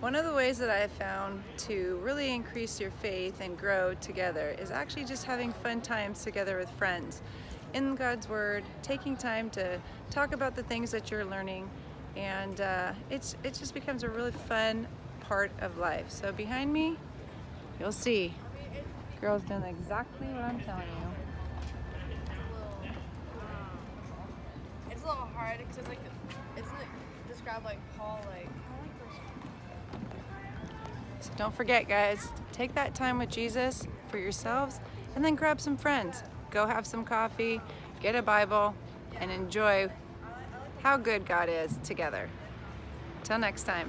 One of the ways that I have found to really increase your faith and grow together is actually just having fun times together with friends in God's Word, taking time to talk about the things that you're learning, and uh, it's it just becomes a really fun part of life. So behind me, you'll see, girls doing exactly what I'm telling you. It's a little hard because it's like it's like described like Paul like. Don't forget, guys, take that time with Jesus for yourselves and then grab some friends. Go have some coffee, get a Bible, and enjoy how good God is together. Till next time.